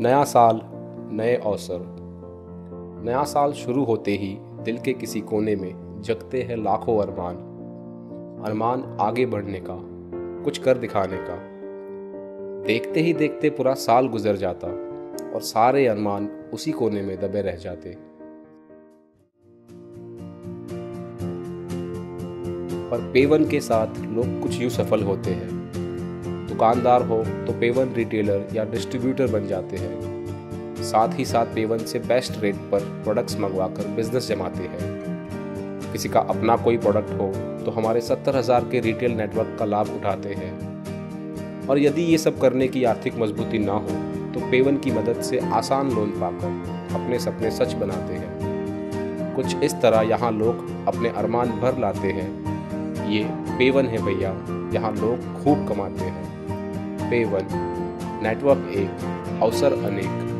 नया साल, नए अवसर। नया साल शुरू होते ही दिल के किसी कोने में जगते हैं लाखों अरमान। अरमान आगे बढ़ने का, कुछ कर दिखाने का। देखते ही देखते पूरा साल गुजर जाता और सारे अरमान उसी कोने में दबे रह जाते। पर पेवन के साथ लोग कुछ यूँ सफल होते हैं। दुकानदार हो तो पेवन रिटेलर या डिस्ट्रीब्यूटर बन जाते हैं। साथ ही साथ पेवन से बेस्ट रेट पर प्रोडक्ट्स मंगवाकर बिज़नेस जमाते हैं। किसी का अपना कोई प्रोडक्ट हो तो हमारे सत्तर हज़ार के रिटेल नेटवर्क का लाभ उठाते हैं। और यदि ये सब करने की आर्थिक मजबूती ना हो तो पेवन की मदद से आसान लोन पाकर अपने सपने सच बनाते हैं। कुछ इस तरह यहाँ लोग अपने अरमान भर लाते हैं। ये पेवन है भैया। यहाँ लोग खूब कमाते हैं। पेवन नेटवर्क एक अवसर अनेक।